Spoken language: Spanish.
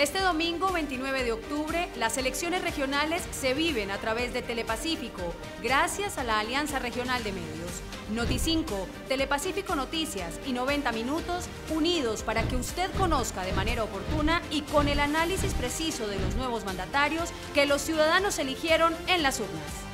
Este domingo 29 de octubre, las elecciones regionales se viven a través de Telepacífico, gracias a la Alianza Regional de Medios. Noti5, Telepacífico Noticias y 90 Minutos unidos para que usted conozca de manera oportuna y con el análisis preciso de los nuevos mandatarios que los ciudadanos eligieron en las urnas.